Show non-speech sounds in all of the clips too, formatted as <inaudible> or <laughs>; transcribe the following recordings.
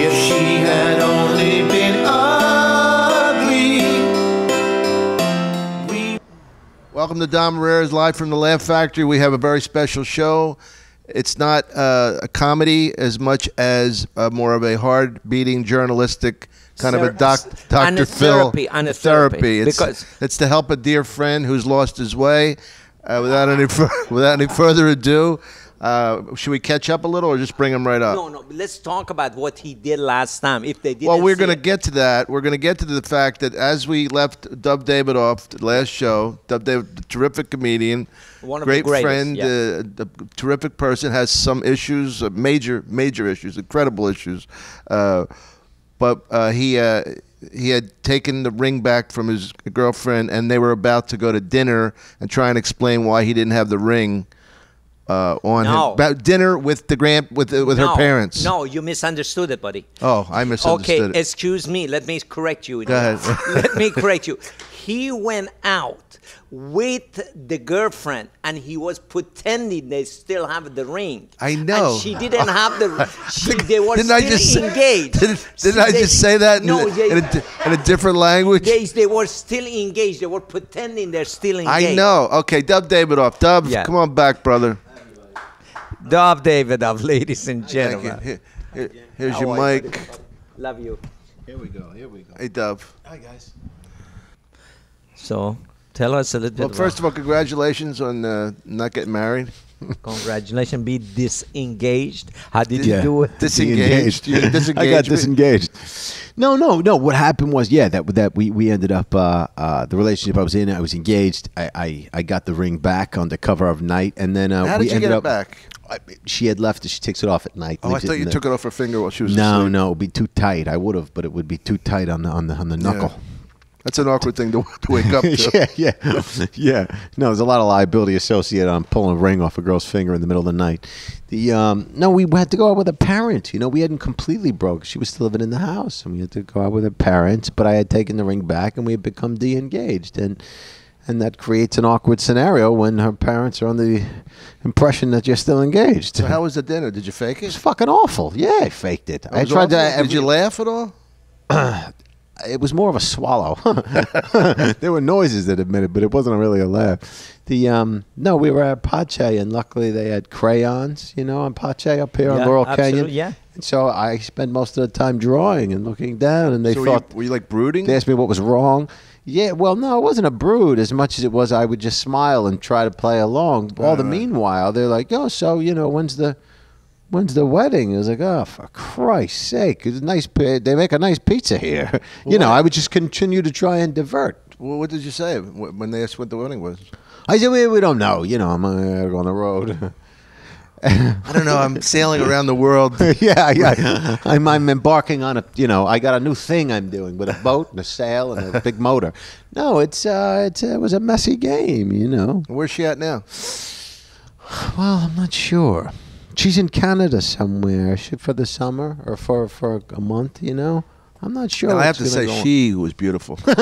If she had only been ugly. We Welcome to Dom Irrera's Live from the Laugh Factory. We have a very special show. It's not uh, a comedy as much as uh, more of a hard beating journalistic kind of a Ther- doc, and Dr. a Phil therapy, and a therapy, It's, because- it's to help a dear friend who's lost his way. Uh, without any <laughs> fur- without any further ado, uh, should we catch up a little or just bring him right up? No, no. Let's talk about what he did last time. If they did. Well, we're going to get to that. We're going to get to the fact that as we left Dov Davidoff the last show, Dov David, terrific comedian, One of the great greatest, friend, yeah. uh, a terrific person, has some issues, uh, major, major issues, incredible issues. Uh, but uh, he uh, he had taken the ring back from his girlfriend, and they were about to go to dinner and try and explain why he didn't have the ring. Uh, on him. About dinner with the grand with with no, her parents. No, you misunderstood it, buddy. Oh, I misunderstood it. Okay, it. excuse me. Let me correct you. Go ahead. <laughs> Let me correct you. He went out with the girlfriend, and he was pretending they still have the ring. I know. And she didn't have the. <laughs> She, they were Didn't still I just say- engaged. Didn't, didn't See, I they- just say that in, no, a, they, in, a, in a different language? they, they were still engaged. They were pretending they're still engaged. I know. Okay, dub David off. Dov, Yeah. come on back, brother. Dov Davidoff ladies and Thank you. gentlemen. Here- here- here's How your are you, mic. Love you. Here we go. Here we go. Hey, Dov. Hi guys. So, tell us a little bit. Well, bit. first of all, congratulations on uh, not getting married. Congratulations. Be disengaged. How did Yeah. you do it? Disengaged. Disengaged <laughs> I got disengaged. No, no, no. What happened was, yeah, that that we, we ended up uh, uh, the relationship I was in. I was engaged. I, I, I got the ring back on the cover of Night, and then uh, How we did you ended get it up, back? I, she had left. it. She takes it off at night. Oh, I thought you the- took it off her finger while she was No, asleep. no, it would be too tight. I would have, but it would be too tight on the on the on the knuckle. That's an awkward thing to, to wake up <laughs> to. yeah, yeah, yeah. No, there's a lot of liability associated on pulling a ring off a girl's finger in the middle of the night. The um, no, we had to go out with a parent. You know, we hadn't completely broke. She was still living in the house, and we had to go out with her parents. But I had taken the ring back, and we had become de-engaged, and and that creates an awkward scenario when her parents are under the impression that you're still engaged. So how was the dinner? Did you fake it It was fucking awful. Yeah, I faked it. I It was tried to. awful? Did you laugh at all? <clears throat> it was more of a swallow. <laughs> there were noises that admitted, but it wasn't really a laugh. The um, no, we were at Pace, and luckily they had crayons, you know, on Pace up here on Yeah, Laurel Canyon. absolutely, yeah. And so I spent most of the time drawing and looking down, and they so were thought you, were you like brooding? they asked me what was wrong. Yeah, well, no, it wasn't a brood as much as it was. I would just smile and try to play along. All the Right, right. meanwhile, they're like, "Oh, so you know, when's the when's the wedding?" I was like, "Oh, for Christ's sake! It's a nice. They make a nice pizza here." <laughs> you know, I would just continue to try and divert. Well, what did you say when they asked what the wedding was? I said, "We, we don't know. You know, I'm uh, on the road." I don't know. I'm sailing around the world. <laughs> yeah, yeah. <laughs> I'm, I'm embarking on a, you know, I got a new thing I'm doing with a boat and a sail and a big motor. No, it's, uh, it's, it was a messy game, you know. Where's she at now? Well, I'm not sure. She's in Canada somewhere for the summer or for, for a month, you know. I'm not sure. I have to say, gonna she was beautiful. <laughs> on.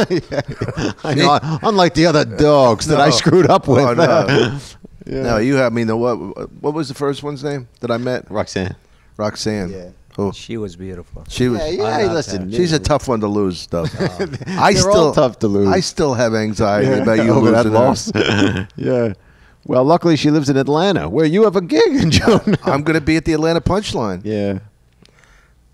I know, unlike the other dogs that I screwed up with. Oh, no. <laughs> yeah. No, you have. I mean, the, what? What was the first one's name that I met? Roxanne. Roxanne. Yeah. Oh, She was beautiful. she was. Yeah, yeah. I love listen, She's a tough one to lose, stuff. <laughs> I still all tough to lose. I still have anxiety Yeah, about you over that losing her. loss. yeah. Well, luckily she lives in Atlanta, where you have a gig <laughs> in June. I'm going to be at the Atlanta Punchline, yeah.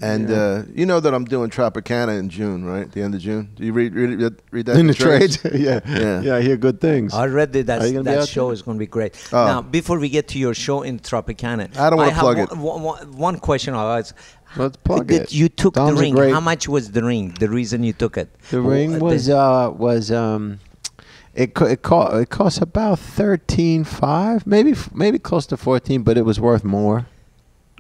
and Yeah. uh, you know that I'm doing Tropicana in June, right? The end of June. Do you read read, read, read that In the trade. trades? <laughs> yeah. Yeah. yeah. I hear good things. I read you that that show there? is going to be great. Oh. Now, before we get to your show in Tropicana, I don't wanna have plug one, it. One, one, one question I was. Let's plug Did it. You took Dom's the ring. How much was the ring? The reason you took it? The ring was uh was um it co- it cost it cost about thirteen five, maybe maybe close to fourteen, but it was worth more.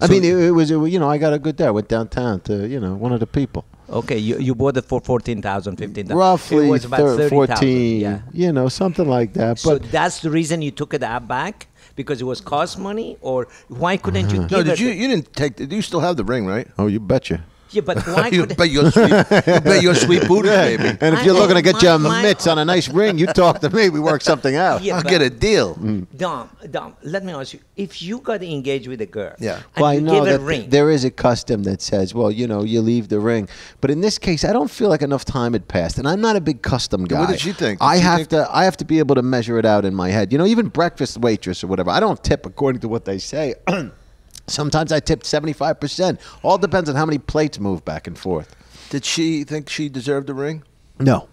I So- mean, it, it was it, you know I got a good day. I went downtown to you know one of the people. Okay, you, you bought it for 14,000, 15,000. Roughly it was about thir- 30,000, fourteen, Yeah. you know, something like that. So But that's the reason you took it out back because it was cost money, or why couldn't you? Uh-huh. No, did it- you? You didn't take. Do You still have the ring, right? oh, you betcha. Yeah, but <laughs> why you could bet your sweet, you bet your sweet <laughs> booty, baby. And if I- you're looking to get my- your my- mitts on a nice <laughs> ring, you talk to me. We work something out. Yeah, I'll get a deal. Mm. Dom, Dom, let me ask you: If you got engaged with a girl, Yeah. and Well, I know give that a th- ring, there is a custom that says, well, you know, you leave the ring. But in this case, I don't feel like enough time had passed, and I'm not a big custom guy. what did you think? Did I she have think- to, I have to be able to measure it out in my head. You know, even breakfast waitress or whatever, I don't tip according to what they say. <clears throat> Sometimes I tipped 75%. All depends on how many plates move back and forth. Did she think she deserved the ring? No.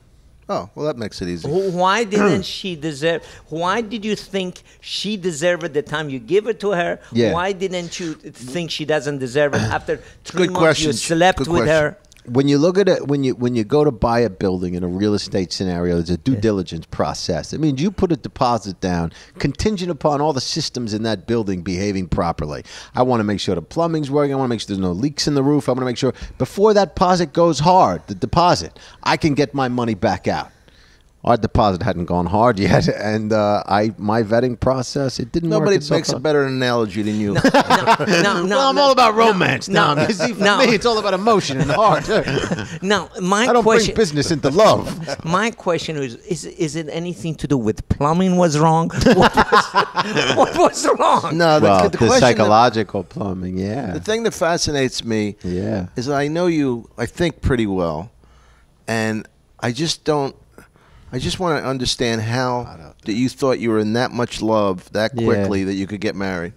Oh, well, that makes it easy. Why didn't she deserve? Why did you think she deserved it the time you give it to her? Yeah. Why didn't you think she doesn't deserve it <clears throat> after three Good months question. you slept Good with question. her? When you look at it when you when you go to buy a building in a real estate scenario there's a due diligence process. It means you put a deposit down contingent upon all the systems in that building behaving properly. I want to make sure the plumbing's working i want to make sure there's no leaks in the roof i want to make sure before that deposit goes hard the deposit i can get my money back out our deposit hadn't gone hard <laughs> yet and uh, i my vetting process it didn't Nobody work makes a better analogy than you. <laughs> <laughs> No, no, no. well, I'm no, all about romance, no, Tom. You see, for no. me, it's all about emotion and heart. Now, my I don't question. bring business into love. My question is: Is is it anything to do with plumbing was wrong? What was, what was wrong? No, the, well, the, the, question that- psychological plumbing, yeah. the thing that fascinates me Yeah. is that I know you, I think, pretty well. And I just don't, I just want to understand how that you thought you were in that much love that Yeah. quickly that you could get married.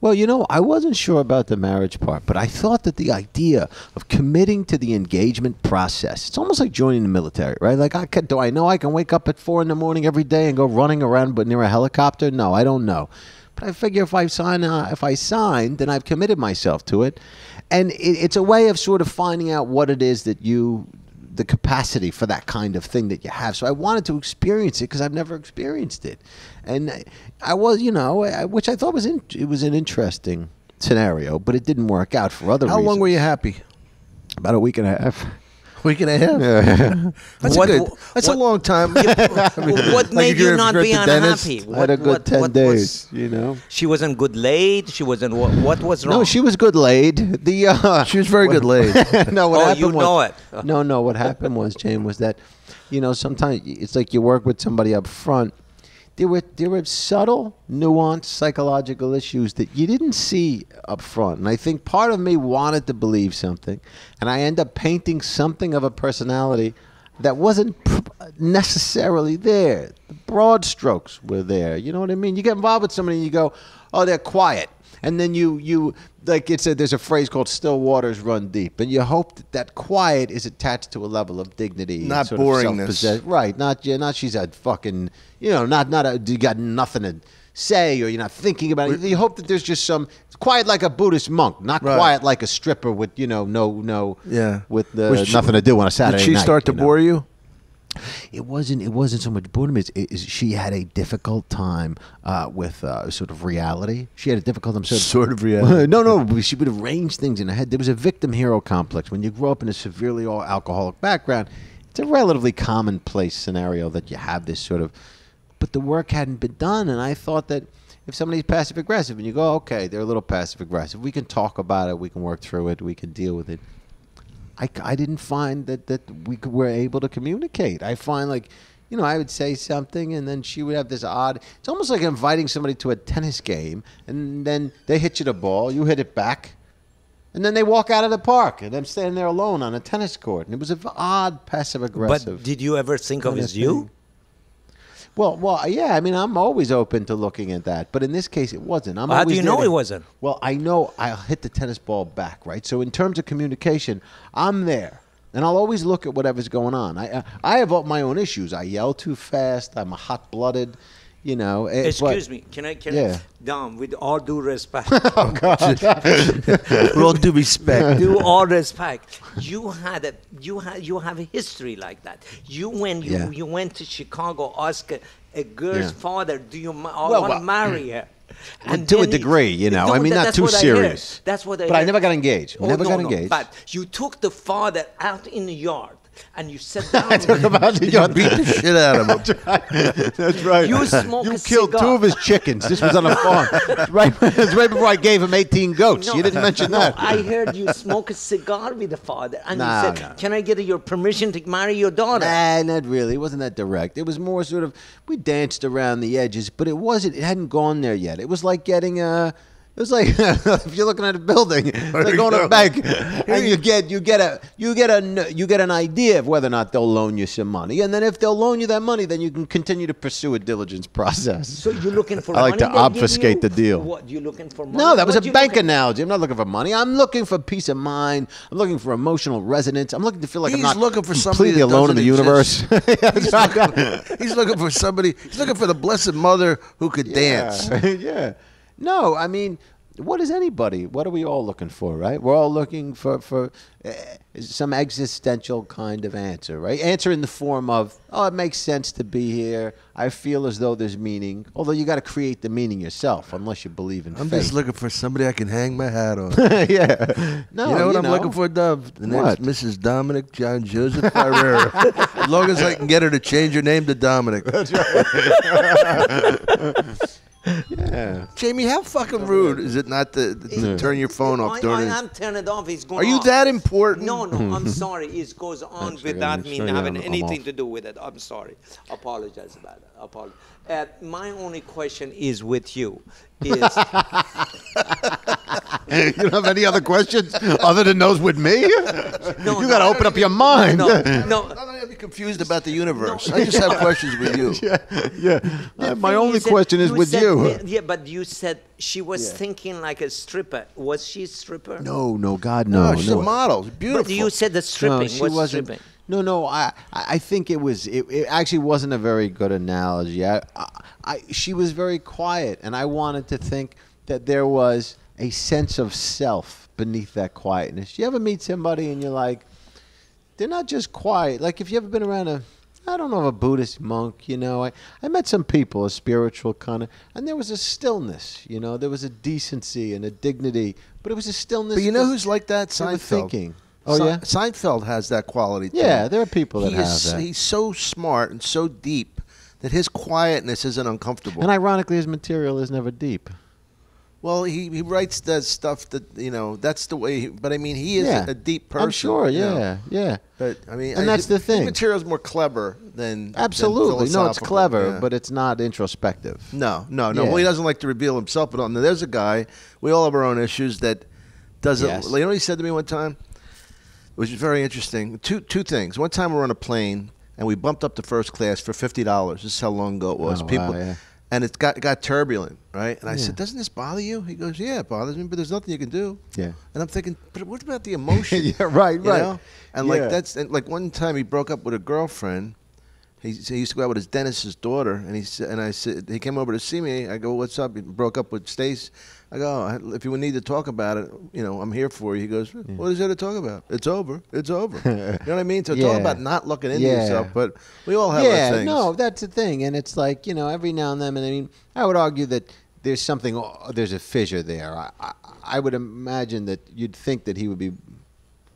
Well, you know, I wasn't sure about the marriage part, but I thought that the idea of committing to the engagement process, it's almost like joining the military, right? Like, I could, do I know I can wake up at four in the morning every day and go running around but near a helicopter? No, I don't know. But I figure if I sign, uh, if I signed, then I've committed myself to it, and it, it's a way of sort of finding out what it is that you, the capacity for that kind of thing that you have. So I wanted to experience it because I've never experienced it, and I- I was, you know, I, which I thought was in, it was an interesting scenario, but it didn't work out for other How reasons. long were you happy? About a week and a half. Week and <laughs> a half. That's What- a good. That's what- a long time. what made you not be unhappy? I had a good what- ten what days. was- you know. she wasn't good laid. She wasn't. What, what was wrong? No, she was good laid. The uh, She was very good laid. <laughs> no, what Oh, happened you was, know it. No, no. What happened was, Jane, was that, you know, sometimes it's like you work with somebody up front. There were there were subtle, nuanced psychological issues that you didn't see up front, and I think part of me wanted to believe something, and I end up painting something of a personality that wasn't necessarily there. The broad strokes were there. You know what I mean? You get involved with somebody, and you go, "Oh, they're quiet." And then you you like it's a there's a phrase called still waters run deep and you hope that that quiet is attached to a level of dignity Not boringness. right not yeah not she's a fucking you know not not a, you got nothing to say or you're not thinking about it you hope that there's just some quiet like a buddhist monk not Right. quiet like a stripper with you know no no Yeah. with uh, she- nothing to do on a saturday Did she night, start to you know? bore you? It wasn't it wasn't so much boredom it's, it, is she had a difficult time uh, with uh, sort of reality. She had a difficult time sort of, Sort of reality. <laughs> no no she would arrange things in her head. There was a victim hero complex. When you grow up in a severely al- alcoholic background it's a relatively commonplace scenario that you have this sort of but the work hadn't been done and i thought that if somebody's passive aggressive and you go okay they're a little passive aggressive we can talk about it we can work through it we can deal with it I, I didn't find that, that we could, were able to communicate. I find like, you know, I would say something and then she would have this odd. It's almost like inviting somebody to a tennis game and then they hit you the ball, you hit it back, and then they walk out of the park and I'm standing there alone on a tennis court. And it was an odd passive aggressive. But did you ever think of as you? Well, well, uh, yeah. I mean, I'm always open to looking at that, but in this case, it wasn't. I'm How do you know to- it wasn't? Well, I know I'll hit the tennis ball back, right? So in terms of communication, I'm there, and I'll always look at whatever's going on. I I- I have all my own issues. I yell too fast. I'm a hot blooded. You know. eh, Excuse me. Can I? Can Yeah. I? Dom, with all due respect, <laughs> oh God. With all due respect. <laughs> due all respect, you had a you had you have a history like that. You when you Yeah. you went to Chicago, ask a, a girl's Yeah. father, do you ma- Well, want to well, marry her? <clears throat> Well, to a degree, you know. I mean, that- not too what I heard. serious. That's what I. But I never got engaged. Oh, Never no, got no. engaged. But you took the father out in the yard. And you sit <laughs> down. Talk about You beat the <laughs> shit out of him. That's right. You smoke You a killed two of his chickens. This was on a farm. <laughs> right, it was right before I gave him 18 goats. No, you didn't mention no, that. I heard you smoke a cigar with the father, and No, you said. "Can I get your permission to marry your daughter?" Nah, not really. It wasn't that direct. It was more sort of we danced around the edges, but it wasn't. It hadn't gone there yet. It was like getting a. It was like <laughs> if you're looking at a building, it's like you going to a bank, <laughs> and you get you get a you get a you get an idea of whether or not they'll loan you some money, and then if they'll loan you that money, then you can continue to pursue a diligence process. So you're looking for I like money to obfuscate the deal. What you looking for? Money? No, that was What a bank looking- analogy. I'm not looking for money. I'm looking for peace of mind. I'm looking for emotional resonance. I'm looking to feel like I'm He's not looking for somebody completely alone in the doesn't universe. exist. <laughs> He's looking, he's looking for somebody. He's looking for the Blessed Mother who could dance. Yeah. No, I mean, what is anybody? What are we all looking for, right? We're all looking for for uh, some existential kind of answer, right? Answer in the form of, oh, it makes sense to be here. I feel as though there's meaning. Although you got to create the meaning yourself, unless you believe in I'm just looking for somebody I can hang my hat on. <laughs> yeah. No, you know what I'm looking for, Dov? The name's What? Mrs. Dominic John Joseph Irrera. as long as I can get her to change her name to Dominic. <laughs> Yeah. Jamie, how fucking rude is it not to, to turn your phone off I, during? I am turning it off. It's going Are you off. that important? No, no, I'm <laughs> sorry. It goes on That's without I'm me sure, yeah, having I'm- I'm anything off. to do with it. I'm sorry. Apologize about it. Apologize. Uh, my only question is with you. Is <laughs> you don't have any other questions other than those with me? no, <laughs> you no, got to open up your mind. no, <laughs> no. I'm not gonna be confused about the universe. I just have questions with you. yeah, yeah. Uh, my only is question is with said- you. Yeah, yeah, but you said she was Yeah. thinking like a stripper. Was she a stripper? No, no, God, no, No, she's no. a model. Beautiful. But you said the stripping no, she was wasn't. stripping. No, no. I, I think it was. It, it actually wasn't a very good analogy. I, I, I, she was very quiet, and I wanted to think that there was a sense of self beneath that quietness. You ever meet somebody and you're like, they're not just quiet. Like if you ever been around a, I don't know, a Buddhist monk. You know, I, I met some people, a spiritual kind of, and there was a stillness. You know, there was a decency and a dignity, but it was a stillness. But you know who's like that? Seinfeld. thinking. Oh Se- yeah. Seinfeld has that quality. Yeah, there are people that he have is, that. He's so smart and so deep that his quietness isn't uncomfortable. And ironically, his material is never deep. well, he, he writes that stuff that you know. That's the way. He, but I mean, he is yeah, a deep person. I'm sure. you know. Yeah, yeah. But I mean, And I- that's the thing. his thing. material's more clever than than Absolutely. No, it's clever, yeah. but it's not introspective. No, no, no. Yeah. Well, he doesn't like to reveal himself. But on there's a guy. We all have our own issues that doesn't. Yes. You know what he said to me one time, which is very interesting. Two two things. One time we were on a plane and we bumped up to first class for fifty dollars. This is how long ago it was. Oh, wow, People. yeah. And it got it got turbulent, right? And I Yeah. said, "Doesn't this bother you?" He goes, "Yeah, it bothers me, but there's nothing you can do." Yeah. And I'm thinking, but what about the emotion? <laughs> Yeah, right, You right. know? And like that's and like one time he broke up with a girlfriend. He, he used to go out with his dentist's daughter, and he said, and I said he came over to see me. I go, "What's up?" He broke up with Stace. I go, "Oh, "If you need to talk about it, you know, I'm here for you." He goes, "What is there to talk about? It's over. It's over." <laughs> you know what I mean? So Yeah. talk about not looking into Yeah. yourself, but we all have yeah, our things. no, that's the thing, and it's like you know, every now and then. And I mean, I would argue that there's something, oh, there's a fissure there. I, I, I would imagine that you'd think that he would be.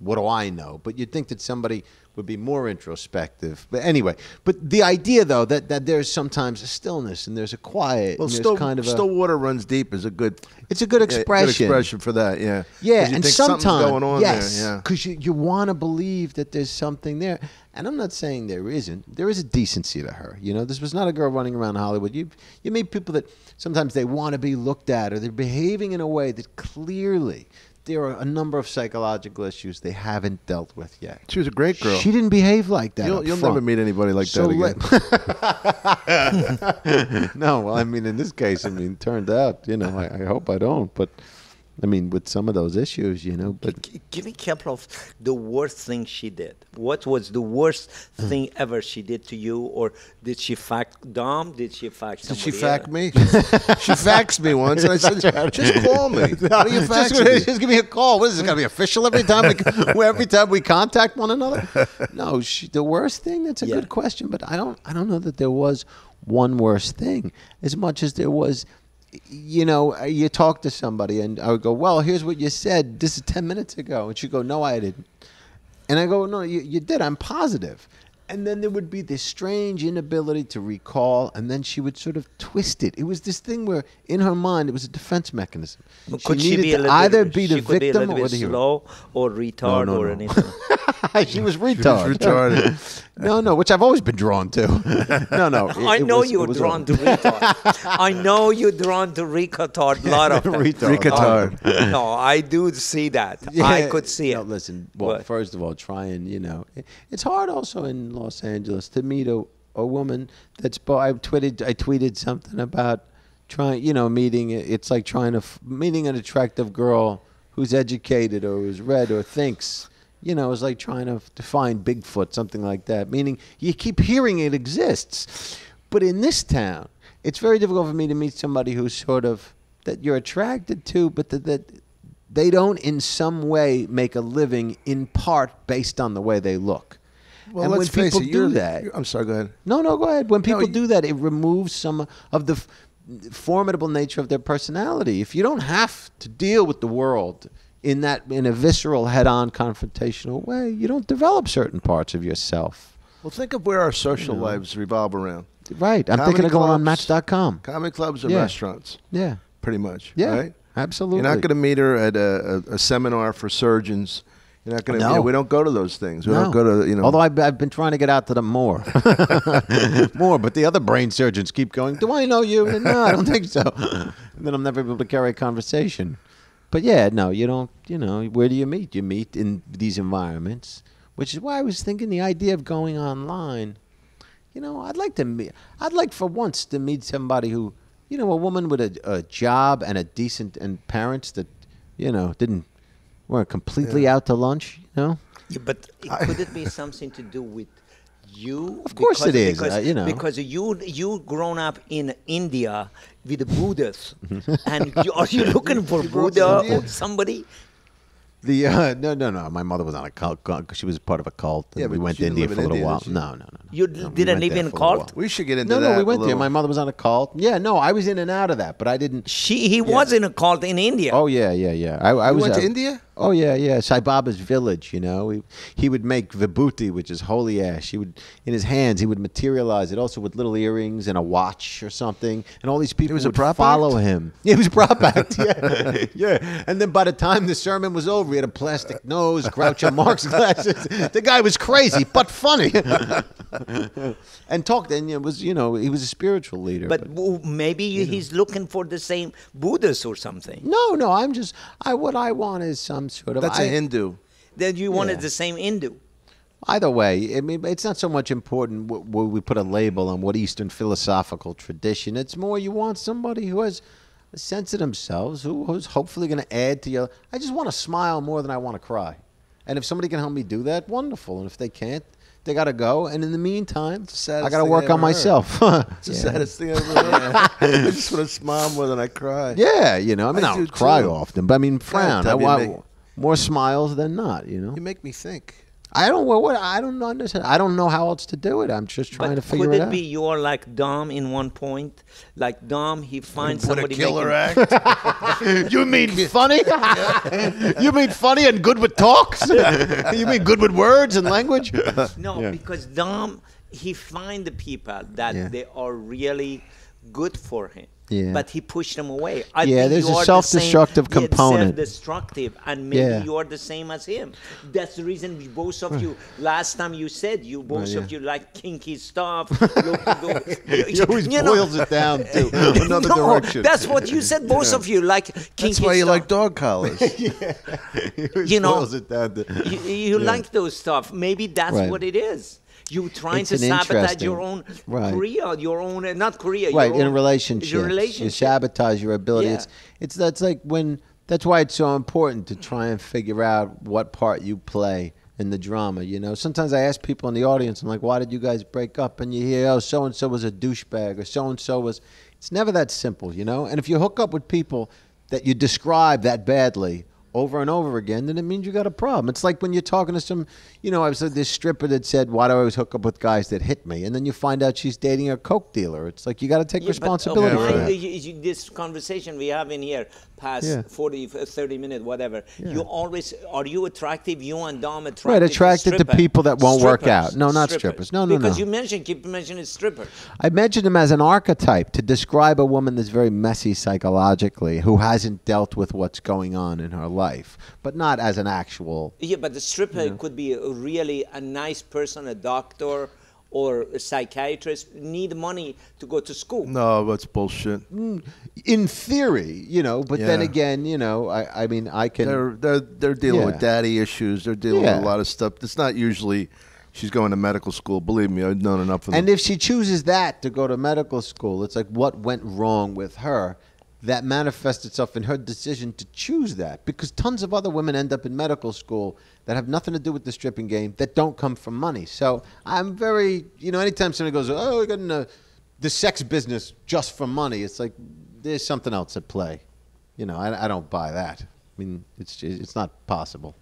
What do I know? But you'd think that somebody would be more introspective. But anyway, but the idea though that, that there's sometimes a stillness and there's a quiet. Well, still, kind of a, still water runs deep is a good. It's a good expression. good expression for that. Yeah. Yeah, and sometimes going on yes, there. Yeah. because you, you want to believe that there's something there, and I'm not saying there isn't. There is a decency to her. You know, this was not a girl running around Hollywood. You you meet people that sometimes they want to be looked at, or they're behaving in a way that clearly there are a number of psychological issues they haven't dealt with yet. She was a great girl. She didn't behave like that. You'll, you'll never meet anybody like So that again. <laughs> no, well, I mean, in this case, I mean, turned out, you know, I, I hope I don't, but I mean, with some of those issues, you know, but G- Give me a couple of the worst things she did. What was the worst Hmm. thing ever she did to you, or did she fact Dom? Did she fact? Did she somebody fact me? she <laughs> faxed me once, and I said, "Just call me. What are you just, faxing me?" just give me a call. What is this going to be official every time we <laughs> <laughs> every time we contact one another? No, she, the worst thing. That's a Yeah. good question, but I don't I don't know that there was one worst thing as much as there was. You know, uh, you talk to somebody, and I would go, "Well, here's what you said. This is ten minutes ago," and she'd go, "No, I didn't." And I go, no, you, you did. I'm positive. And then there would be this strange inability to recall, and then she would sort of twist it. It was this thing where, in her mind, it was a defense mechanism. Could she, be a to little either bit, be the she could be a victim little or bit the hero. slow or retard no, or no. anything? <laughs> she was retarded. retarded. <laughs> no, no, which I've always been drawn to. <laughs> no, no. it- I it know was- you're drawn a- to retard. I know you're drawn to retard. A lot of them. Retard. Retard. Um, no, I do see that. I could see no, it. Listen, well, What? first of all, try and you know, it- it's hard also in Los Angeles to meet a, a woman that's. I tweeted I tweeted something about trying, you know, meeting. It's like trying to meeting an attractive girl who's educated or who's read or thinks. You know, it's like trying to, find Bigfoot, something like that. Meaning, you keep hearing it exists, but in this town, it's very difficult for me to meet somebody who's sort of that you're attracted to, but that, that they don't in some way make a living in part based on the way they look. Well, and when let's face people it. do that, I'm sorry. Go ahead. no, no, go ahead. When people you- do that, it removes some of the formidable nature of their personality. If you don't have to deal with the world in that in a visceral, head-on, confrontational way, you don't develop certain parts of yourself. Well, think of where our social lives revolve around. Right. I'm Comedy thinking of going on clubs. Match.com. Comic clubs and Yeah. restaurants, Yeah. pretty much. Yeah. Right? Absolutely. You're not going to meet her at a, a, a seminar for surgeons. You're not going to. No. You know, we don't go to those things. We No. don't go to. You know. Although I've, I've been trying to get out to them more, <laughs> <laughs> more, but the other brain surgeons keep going. Do I know you? And, no, I don't think so. <laughs> And then I'm never be able to carry a conversation. But yeah, no, you don't. You know, where do you meet? You meet in these environments, which is why I was thinking the idea of going online. You know, I'd like to meet. I'd like for once to meet somebody who, you know, a woman with a, a job and a decent and parents that, you know, didn't weren't completely out to lunch. You know. Yeah, but it, could it be <laughs> something to do with you? Of course because, it is, Because, uh, you know. because you you grown up in India with the Buddhists, <laughs> and you, are you looking for Buddha or somebody? The uh, no no no. My mother was on a cult. cult- She was part of a cult. And Yeah, we went to India for a little India, while. No no no. no. You No, we didn't went live in a cult? while. we should get into No that. no. no, We went there. My mother was on a cult. Yeah no. I was in and out of that, but I didn't. She he was in a cult in India. Oh yeah yeah yeah. I, I You was went to uh, India? Oh yeah yeah. Sai Baba's village. You know he, he would make vibhuti, which is holy ash. He would in his hands he would materialize it also with little earrings and a watch or something. And all these people was a would prop follow act? him. <laughs> Yeah, he was a prop act. <laughs> Yeah yeah. And then by the time the sermon was over, he had a plastic nose, Groucho Marx <laughs> glasses. The guy was crazy but funny. and talked and it was you know he was a spiritual leader. But w- maybe he's looking for the same Buddhas or something. no no, I'm just I what I want is some sort of That's I- a Hindu. That you wanted Yeah. the same Hindu. Either way, I mean, it's not so much important wh- where we put a label on what Eastern philosophical tradition. It's more you want somebody who has a sense of themselves, who, who's hopefully going to add to your. I just want to smile more than I want to cry, and if somebody can help me do that, wonderful. And if they can't, they got to go. And in the meantime, saddest I got to work on heard. myself. <laughs> It's the yeah. saddest thing I've ever heard. <laughs> I just want to smile more than I cry. Yeah, you know, I mean, I I, don't cry too. often, but I mean, frown. I Debbie, want make- more smiles than not. You know. You make me think. I don't what, what I don't understand. I don't know how else to do it. I'm just trying But to figure could it, it, out. be you're like Dom in one point? Like Dom, he finds What a somebody killer making, act. <laughs> You mean <laughs> funny? <laughs> you mean funny and good with talks? you mean good with words and language? No, Yeah. because Dom, he find the people that Yeah. they are really good for him. Yeah. But he pushed them away. I Yeah, think there's you a self-destructive same- component. self-destructive, and maybe Yeah. you are the same as him. That's the reason we- both of you. Last time you said you both yeah. of you like kinky stuff. <laughs> look to you, He always you know- boils it down to <laughs> another no, direction. That's what you said. Both of you like kinky stuff. That's why you stuff. like dog collars. <laughs> He You know, boils it down to- you, you like those stuff. Maybe that's Right. what it is. You trying It's to sabotage your own right. career, your own uh, not career, right in a relationship. Your You sabotage your ability. Yeah. It's it's that's like when that's why it's so important to try and figure out what part you play in the drama. You know, sometimes I ask people in the audience, I'm like, "Why did you guys break up?" And you hear, "Oh, so and so was a douchebag," or "So and so was." It's never that simple, you know. And if you hook up with people that you describe that badly, over and over again, then it means you got a problem. It's like when you're talking to some, you know, I was this stripper that said, "Why do I always hook up with guys that hit me?" And then you find out she's dating a coke dealer. It's like you got to take Yeah, but, uh, responsibility for that. do you- you- this conversation we have in here past Yeah. 40 30 minutes whatever you always are you attractive you and dom attractive Right, attracted to people that won't work out. No, not strippers. No, no, because no. you mentioned keep mentioning strippers I mentioned him as an archetype to describe a woman that's very messy psychologically, who hasn't dealt with what's going on in her life, but not as an actual. yeah but the stripper could be a, really a nice person a doctor or a psychiatrist need money to go to school No, that's bullshit. Mm, in theory, you know, but then again, you know, I, I mean, I can. They're they're they're dealing with daddy issues. They're dealing Yeah. with a lot of stuff. It's not usually she's going to medical school. Believe me, I've known enough of And them. if she chooses that to go to medical school, it's like what went wrong with her that manifests itself in her decision to choose that. Because tons of other women end up in medical school that have nothing to do with the stripping game that don't come from money. So I'm very, you know, anytime somebody goes, oh, I got in the, the sex business just for money, it's like there's something else at play. You know, I, I don't buy that. I mean, it's it's not possible.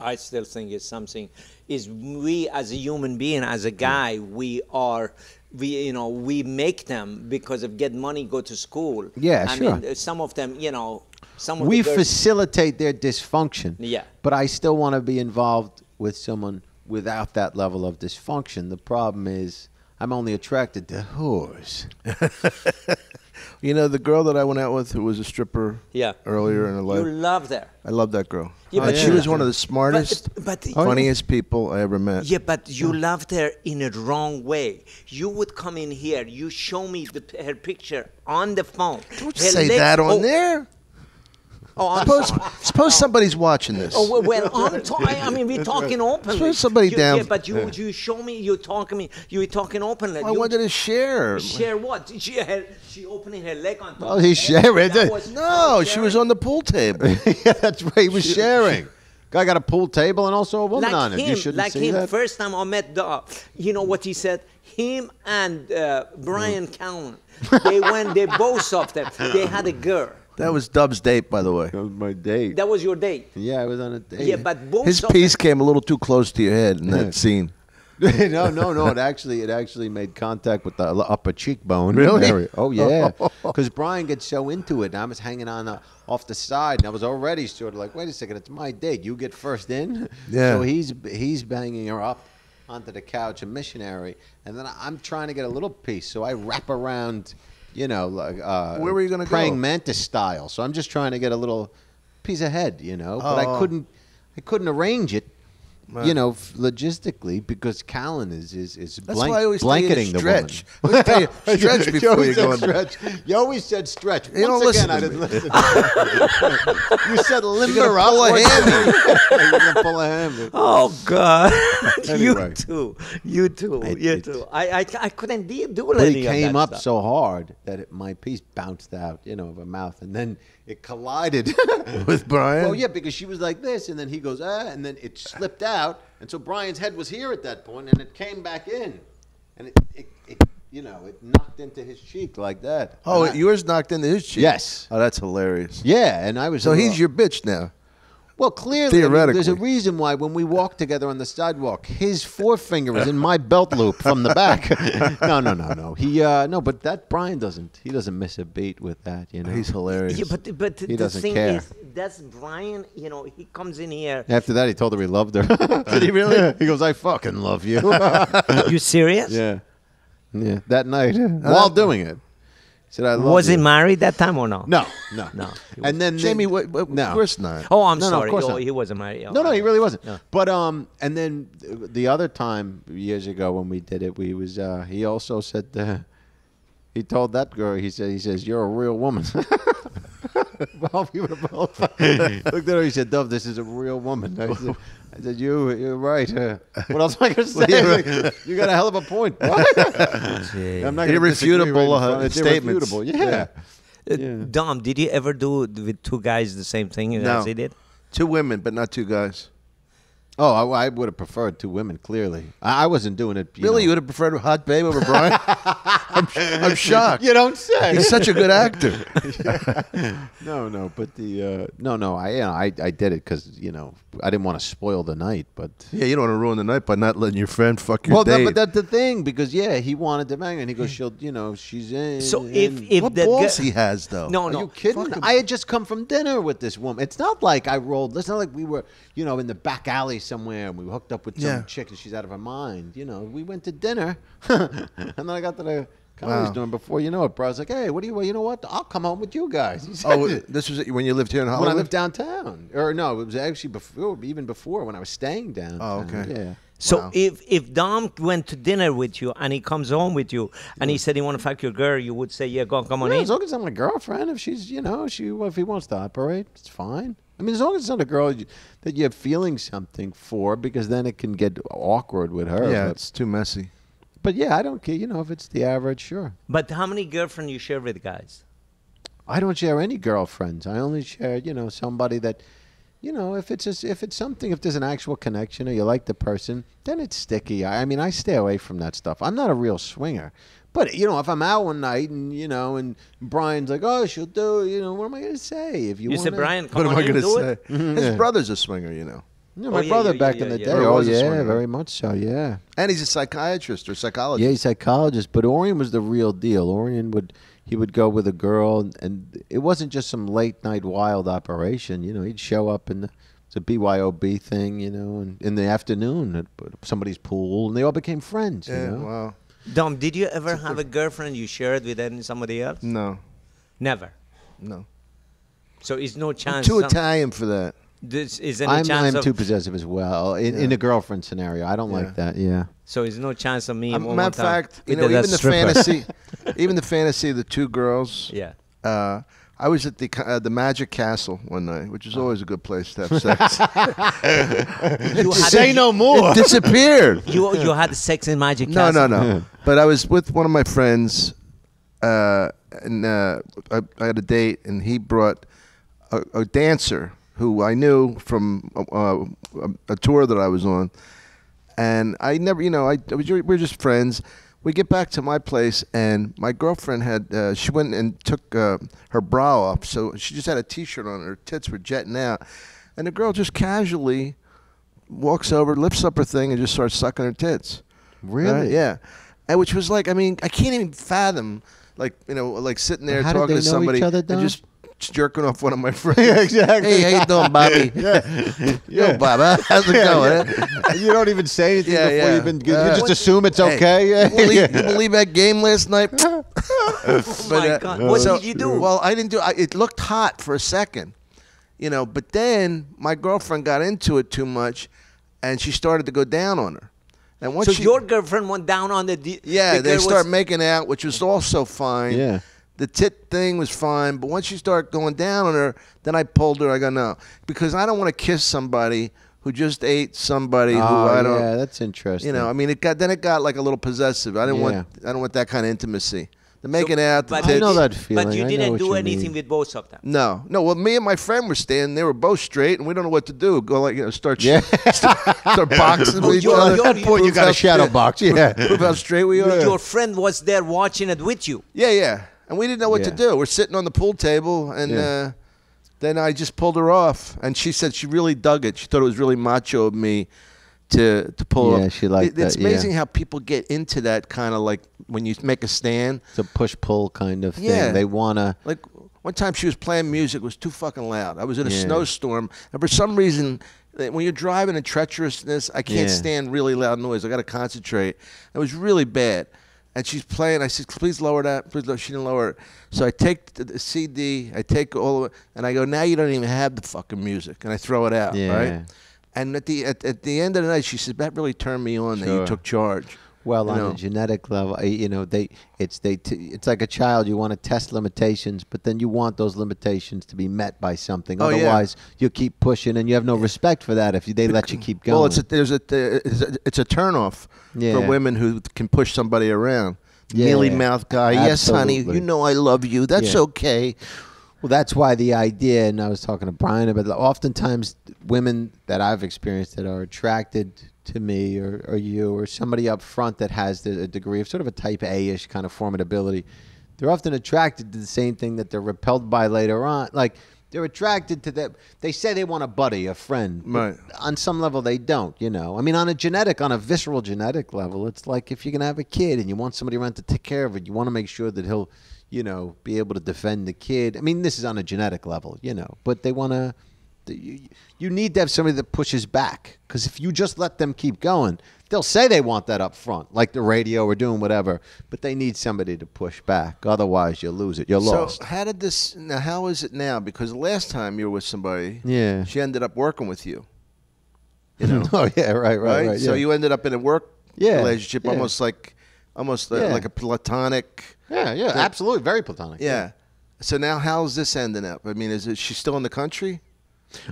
I still think it's something. Is we as a human being, as a guy, we are, we you know, we make them because of get money, go to school. Yeah, I sure. mean, some of them, you know, some of we the girls, facilitate their dysfunction. Yeah. But I still want to be involved with someone without that level of dysfunction. The problem is I'm only attracted to whores. <laughs> you know, the girl that I went out with who was a stripper Yeah. earlier in her life. you loved her. I love that girl. Yeah, but she was one of the smartest, But, but funniest people I ever met. Yeah, but you loved her in a wrong way. You would come in here, you show me the, her picture on the phone. Don't Her say legs- that on oh, there. Oh, I'm Suppose, sorry. suppose somebody's watching this. Oh well, well I'm ta- I I mean, we're talking openly. Suppose somebody you, down- Yeah, but you you show me you're talking me you're talking openly. I wanted to share. share what? She had, she opening her leg on top. Well, of he's sharing That it. was- No, she was on the pool table. <laughs> yeah, that's right. He was sharing. Guy got a pool table and also a woman like on it. you shouldn't like see him. that. First time I met Dov, you know what he said? Him and uh, Bryan Callen, they went. They both of them. They had a girl. That was Dov's date, by the way. That was my date. That was your date. yeah, I was on a date. Yeah, but both His of piece came a little too close to your head in that scene. <laughs> no, no, no. It actually, it actually made contact with the upper cheekbone. Really? area. Oh yeah. <laughs> Because Bryan gets so into it, and I was hanging on uh, off the side, and I was already sort of like, wait a second, it's my date. You get first in. Yeah. So he's he's banging her up onto the couch, a missionary, and then I'm trying to get a little piece. So I wrap around, you know, like uh, Where were you gonna praying go? mantis style. So I'm just trying to get a little piece of head, you know. But Oh. I couldn't, I couldn't arrange it. Right. You know, f- logistically, because Callen is is, is That's blank, why I always tell you to blanketing the stretch. woman. I always tell <laughs> you, stretch You before always you said go in there. stretch. You always said stretch. You don't Once listen again, I to didn't me. listen. <laughs> you said limber gonna up. pull a What's hammy. <laughs> You're gonna pull a hammy. Oh God! Anyway. you too, you too, It- you it- too. I, I, I couldn't de- do But any he of came that up stuff. so hard that it, my piece bounced out, you know, of her mouth, and then it collided <laughs> With Bryan? Well, yeah, because she was like this, and then he goes ah, and then it slipped out, and so Bryan's head was here at that point, and it came back in, and it, it, it you know, it knocked into his cheek like that. Oh, I- yours knocked into his cheek. Yes. Oh, that's hilarious. yeah, and I was So he's little- your bitch now. Well, clearly, I mean, there's a reason why when we walk together on the sidewalk, his forefinger is in my belt loop from the back. <laughs> no, no, no, no. He uh, no, but that Bryan doesn't. He doesn't miss a beat with that. You know, He's hilarious. Yeah, but but He the doesn't thing care. is, that's Bryan. You know, he comes in here. After that, he told her he loved her. <laughs> Did he really? <laughs> he goes, "I fucking love you." you serious? yeah, yeah. That night, while doing it, he said, "I love Was you." he married that time or no? No, no, No. And then Jamie, then- what, what, no. of course not. Oh, I'm No, no, of course oh, not. he wasn't married. Oh, No, no, he really wasn't. No. But um, and then the other time years ago when we did it, we was uh, he also said uh, he told that girl he said he says you're a real woman. <laughs> <laughs> well, we were both <laughs> looked at her. He said, "Dov, this is a real woman." I said, <laughs> I said you, you're right. Uh, what else am I gonna say? you got a hell of a point. What? I'm not gonna disagree Irrefutable, right in uh, front- statements. irrefutable. Yeah. Uh, Yeah. Dom, did you ever do with two guys the same thing No. as he did? Two women, but not two guys. Oh, I, I would have preferred two women. Clearly, I, I wasn't doing it. You Really, know. you would have preferred a hot babe over Bryan? <laughs> I'm, I'm shocked. You don't say. He's such a good actor. <laughs> no, no, but the uh, no, no. I, you know, I, I did it because you know I didn't want to spoil the night, but Yeah, you don't want to ruin the night by not letting your friend fuck your well, that, date. but that's the thing because yeah, he wanted to bang, her, and he goes, she'll, you know, she's in. So if and- if what that balls girl- he has, though. no no, Are no you kidding? fucking- I had just come from dinner with this woman. It's not like I rolled. It's not like we were, you know, in the back alley somewhere and we hooked up with some Yeah. chick and she's out of her mind. You know, we went to dinner, <laughs> and then I got to the comedy Wow. store. And before you know it, bro, I was like, "Hey, what do you? Well, you know what? I'll come home with you guys." <laughs> Oh, said Oh, this was when you lived here in Hollywood. when I lived downtown, or no, it was actually before, even before when I was staying downtown. Oh, okay. Yeah. So Wow. if if Dom went to dinner with you and he comes home with you and he said he want to fuck your girl, you would say, yeah, go come on Yeah, in. as long as I'm my girlfriend, if she's, you know, she if he wants to operate, it's fine. I mean, as long as it's not a girl you, that you're feeling something for, because then it can get awkward with her. yeah, but, it's too messy. but yeah, I don't care. You know, if it's the average, sure. But how many girlfriends you share with guys? I don't share any girlfriends. I only share, you know, somebody that, you know, if it's a, if it's something, if there's an actual connection or you like the person, then it's sticky. I, I mean, I stay away from that stuff. I'm not a real swinger. But you know, if I'm out one night and you know, and Bryan's like, "Oh, she'll do," you know, what am I going to say? If you, You, wanna, said, Brian, come What am I going to do say? <laughs> it. His Yeah. brother's a swinger, you know, Yeah, oh, my Oh, yeah, brother yeah, back yeah, in the yeah. day. Or Oh was a yeah, swinger. very much so. Yeah. and he's a psychiatrist or psychologist. Yeah, he's a psychologist, but Orion was the real deal. Orion would he would go with a girl, and, and it wasn't just some late night wild operation. You know, he'd show up in the it's a BYOB thing, you know, and in the afternoon at somebody's pool, and they all became friends. Yeah, you know? wow. Dom, did you ever have a girlfriend you shared with any, somebody else? No, Never. no. So it's no I'm chance. too some- Italian for that. This is any I'm, chance I'm of, too possessive as well in, in a girlfriend scenario. I don't like that. Yeah. So it's no chance of me. Um, one matter of time fact, you with know, that even the stripper. fantasy, <laughs> even the fantasy of the two girls. Yeah. Uh, I was at the uh, the Magic Castle one night, which is Oh. always a good place to have sex. <laughs> You <laughs> had Say no more. it <laughs> disappeared. You you had sex in Magic No, Castle. no, no. No. But I was with one of my friends, uh, and uh, I, I had a date, and he brought a, a dancer who I knew from uh, a, a tour that I was on, and I never, you know, I, I was, we were just friends. We get back to my place, and my girlfriend had uh, she went and took uh, her bra off, so she just had a T-shirt on. Her tits were jetting out, and the girl just casually walks over, lifts up her thing, and just starts sucking her tits. Really? Right? Yeah. And which was like, I mean, I can't even fathom, like, you know, like sitting there How talking they to know somebody each other, and just jerking off one of my <laughs> friends. Yeah, exactly. Hey, how you doing, Bobby? <laughs> yeah. <laughs> Yo, Bob, how's it going? you don't even say anything Yeah, before yeah. you've been. You Uh, just assume it's Hey, okay. Yeah. You believe, you believe that game last night? Oh my God. What did you do? Well, I didn't do. I, it looked hot for a second, you know. But then my girlfriend got into it too much, and she started to go down on her. And once So she, your girlfriend went down on the. Yeah, the they girl start was- making out, which was also fine. Yeah. The tit thing was fine, but once you start going down on her, then I pulled her. I go no, because I don't want to kiss somebody who just ate somebody who Oh, I don't. yeah, that's interesting. You know, I mean, it got then it got like a little possessive. I didn't Yeah. want I don't want that kind of intimacy. The So- making out, the but- tits. I know that feeling. But you I didn't do you anything mean. with both of them. No, no. Well, me and my friend were standing. They were both straight, and we don't know what to do. Go like you know, start Yeah. <laughs> start boxing Oh, with each you're- other. you're- At that point, you got a shadow box. <laughs> Yeah. Prove how straight we are. Your friend was there watching it with you. Yeah, yeah. And we didn't know what to do. We're sitting on the pool table, and Yeah. uh, then I just pulled her off, and she said she really dug it. She thought it was really macho of me to to pull Yeah, off. she liked It- It's that, yeah. amazing how people get into that kind of like when you make a stand. It's a push pull kind of thing. Yeah. They wanna. Like one time she was playing music, it was too fucking loud. I was in a Yeah. snowstorm, and for some reason, eh, when you're driving in treacherousness, I can't Yeah. stand really loud noise. I got to concentrate. It was really bad. And she's playing. I said, "Please lower that." Please lower. She didn't lower it. So I take the, CD. I take all of it, and I go, "Now you don't even have the fucking music," and I throw it out. Yeah. Right. And at the at, at the end of the night, she said, "That really turned me on. That you took charge." Well, on know? a genetic level, you know, they it's they t- it's like a child. You want to test limitations, but then you want those limitations to be met by something. Oh, yeah. Otherwise, you keep pushing, and you have no respect for that if you, they let you keep going. Well, it's a there's a it's a, it's a turnoff Yeah. for women who can push somebody around. Yeah. Mealy mouth guy. Yes, honey. You know I love you. That's Yeah. okay. Well, that's why the idea, and I was talking to Bryan about. Oftentimes, women that I've experienced that are attracted to me or, or you or somebody up front that has the, a degree of sort of a type A-ish kind of formidability, they're often attracted to the same thing that they're repelled by later on. Like they're attracted to that. They say they want a buddy, a friend. Right. On some level, they don't. You know. I mean, on a genetic, on a visceral genetic level, it's like if you're gonna have a kid and you want somebody around to take care of it, you want to make sure that he'll, you know, be able to defend the kid. I mean, this is on a genetic level, you know. But they want to. You, you need to have somebody that pushes back because if you just let them keep going, they'll say they want that up front, like the radio or doing whatever. But they need somebody to push back. Otherwise, you'll lose it. You're lost. So how did this? Now, how is it now? Because last time you were with somebody, Yeah. she ended up working with you. You know, <laughs> oh yeah, right, right, right? right. So yeah. you ended up in a work Yeah, relationship, yeah. almost like, almost Yeah. like a platonic. Yeah, yeah, The- absolutely, very platonic. Yeah. So now, how's this ending up? I mean, is it, she still in the country?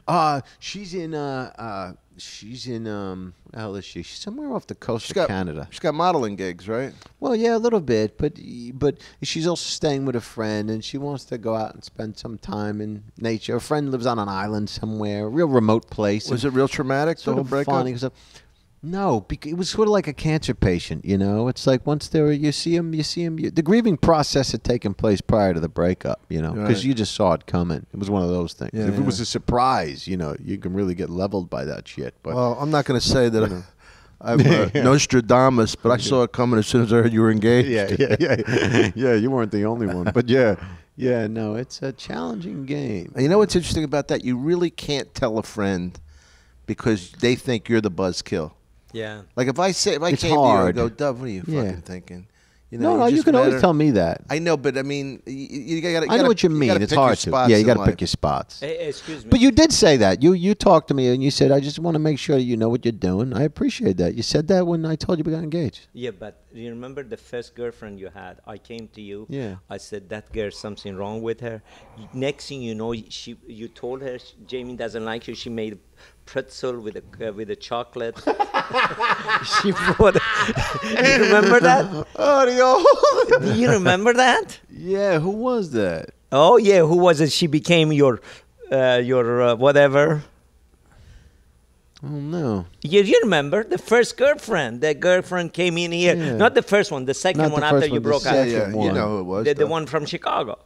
Uh she's in uh uh she's in um where the hell is she? She's somewhere off the coast She's of got Canada. She's got modeling gigs, right? Well, yeah, a little bit, but but she's also staying with a friend, and she wants to go out and spend some time in nature. Her friend lives on an island somewhere, a real remote place. Was it real traumatic? The sort whole of breakup. funny? 'cause, uh, No, it was sort of like a cancer patient. You know, it's like once they were, you see him, you see him. You, the grieving process had taken place prior to the breakup. You know, because Right. you just saw it coming. It was one of those things. Yeah, if it was a surprise, you know, you can really get leveled by that shit. But Well, I'm not going to say that <laughs> I, I'm uh, Nostradamus, but I saw it coming as soon as I heard you were engaged. yeah, yeah, yeah, <laughs> yeah. You weren't the only one, but yeah, yeah. No, it's a challenging game. And you know what's interesting about that? You really can't tell a friend because they think you're the buzzkill. Yeah. Like if I say if I It's came to you and go, Dov, what are you Yeah. fucking thinking? You no, no, you just can met always her- tell me that. I know, but I mean, you, you gotta. I know what you mean. gotta it's pick your hard to. spots Yeah, you in got to life. pick your spots. Eh, excuse me. But you did say that. You you talked to me and you said, "I just want to make sure you know what you're doing." I appreciate that. You said that when I told you we got engaged. Yeah, but you remember the first girlfriend you had? I came to you. Yeah. I said that girl's something wrong with her. Next thing you know, she you told her sh- Jamie doesn't like you. She made pretzel with a uh, with a chocolate. <laughs> she brought. you remember that? Oh, Do you remember that? yeah. Who was that? Oh yeah, who was it? She became your uh, your uh, whatever. Oh no. You, you remember the first girlfriend? The girlfriend came in here. Yeah. Not the first one, the second Not one the after you one, broke Yeah, up. second yeah, you know who it was. The, the one from Chicago.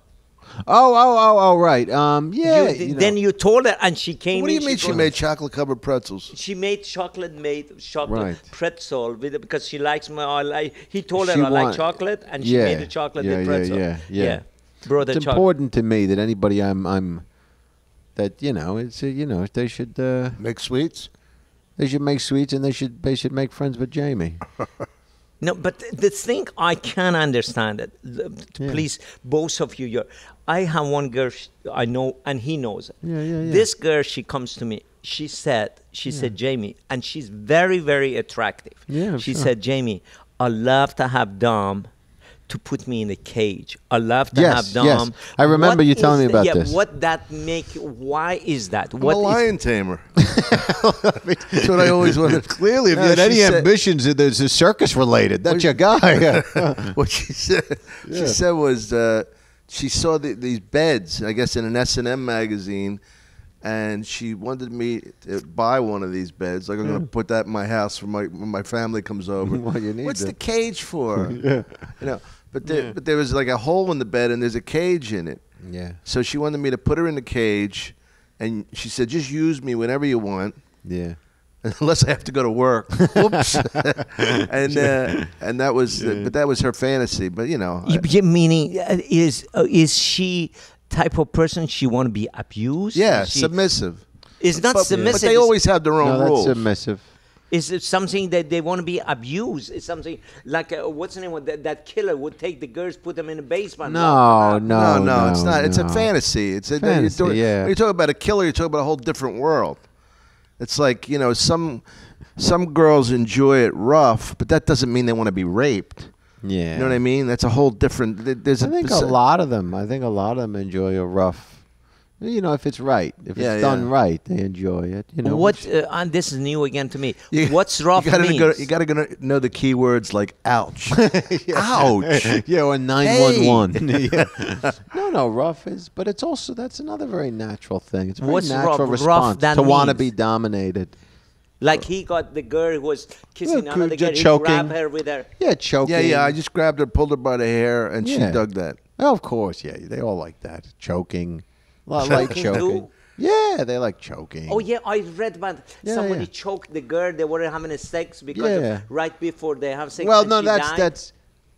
Oh, oh, oh, oh, right. Um, yeah. You- you know. then you told her, and she came. What do in, you mean she brought- made chocolate covered pretzels? She made chocolate made chocolate Right. pretzel with it because she likes my. I like, he told her She I like chocolate, and she Yeah, made the chocolate yeah, with yeah, pretzel. yeah, yeah. Brought it's chocolate. important to me that anybody I'm I'm that you know it's uh, you know they should uh, Make sweets? they should make sweets and they should they should make friends with Jamie. <laughs> No, but the thing I can understand it. The- Yeah. Please, both of you, you're, I have one girl sh- I know, and he knows it. Yeah, yeah, yeah. This girl, she comes to me. She said, she said, Jamie, and she's very, very attractive. Yeah, She sure. said, Jamie, I love to have Dom to put me in a cage. I love to Yes, have Dom. yes. I remember What you telling is me about yeah, this. What that make? Why is that? I'm What a is- lion tamer. <laughs> That's what I always wanted. <laughs> Clearly, if No, you had any said- ambitions, that there's a circus related. That's your guy. <laughs> what she said, she said was uh, she saw the, these beds, I guess, in an S and M magazine, and she wanted me to buy one of these beds. Like I'm going to mm. put that in my house when my when my family comes <laughs> over. Well, you need What's the cage for? <laughs> yeah. You know, but there, but there was like a hole in the bed, and there's a cage in it. Yeah. So she wanted me to put her in the cage, and she said, just use me whenever you want. Yeah. <laughs> unless I have to go to work. <laughs> Whoops. <laughs> and uh, and that was, but that was her fantasy. But you know, You- you meaning uh, is uh, is she type of person she want to be abused? yeah, she, submissive. It's not But, submissive. but they always have their own No, that's rules. submissive. Is it something that they want to be abused? It's something like uh, what's the name of that, that killer would take the girls, put them in a basement. No, lock them no, no, no, it's not. It's a fantasy. It's a, Fantasy, you're doing, yeah. When you talk about a killer, you're talking about a whole different world. It's like you know, some some girls enjoy it rough, but that doesn't mean they want to be raped. Yeah. You know what I mean? That's a whole different. There's I think a there's lot of them. I think a lot of them enjoy a rough. You know, if it's right, if Yeah, it's done right, they enjoy it. You know, what? which- Uh, and this is new again to me. <laughs> You- What's rough You gotta, means? go, you gotta know the keywords like ouch, <laughs> ouch. <laughs> yeah, or nine one one. Yeah. No, no, rough is, but it's also that's another very natural thing. It's a very What's natural rough response that to want to be dominated. like he got the girl who was kissing Yeah, another ju- girl. He choking. grabbed her with her. Yeah, choking. Yeah, yeah. I just grabbed her, pulled her by the hair, and she dug that. Oh, of course, yeah. They all like that. Choking. A lot like Choking choking. too? Yeah, they like choking. Oh yeah, I read about Yeah, somebody yeah. choked the girl. They weren't having a sex because Yeah. of, right before they have sex. Well, no, that's died. that's.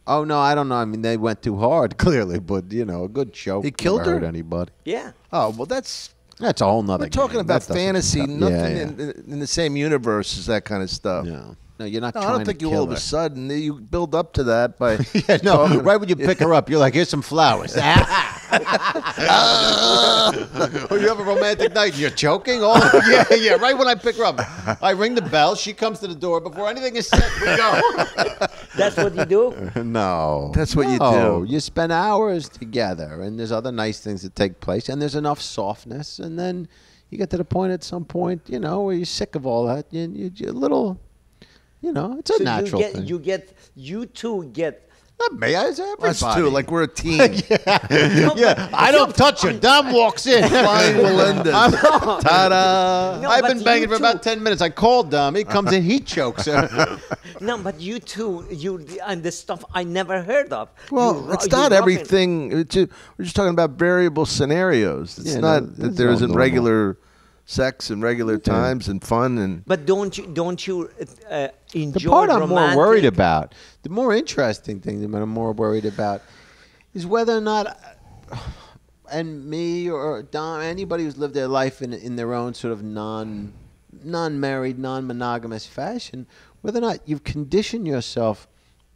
Oh no, I don't know. I mean, they went too hard, <laughs> clearly, but you know, a good choke. He killed her? hurt anybody. yeah. Oh well, that's That's a whole nother. we're talking game. about That fantasy. count. Nothing Yeah, yeah. In, in, in the same universe as that kind of stuff. No, no, you're not No, I don't think to you kill all of a sudden you build up to that by <laughs> yeah, no. Right when you pick her up, you're like, "Here's some flowers." <laughs> oh, you have a romantic night. and You're choking. Oh, yeah, yeah. Right when I pick her up, I ring the bell. She comes to the door before anything is said. We go. That's what you do. no, That's what you No, do. You spend hours together, and there's other nice things that take place, and there's enough softness, and then you get to the point at some point, you know, where you're sick of all that. You, you, you're a little, you know, it's a So natural you get, thing. you get, you two get. Not me, it's everybody. us too. Like we're a team. <laughs> yeah, I don't touch her. Dom walks in. <laughs> Flying Wallenda. <laughs> Ta-da! No, I've but been banging you for about ten minutes. I called Dom. He comes in. He chokes her. No, but you two, you and the stuff I never heard of. Well, You ru- it's you not roughing- everything. It's ju- we're just talking about variable scenarios. It's Yeah, no, not that that's there all isn't normal. regular sex and regular times and fun and. But don't you don't you uh, enjoy The part I'm more worried about, the more interesting thing that I'm more worried about, is whether or not, and me or Dom, anybody who's lived their life in in their own sort of non, non-married, non-monogamous fashion, whether or not you've conditioned yourself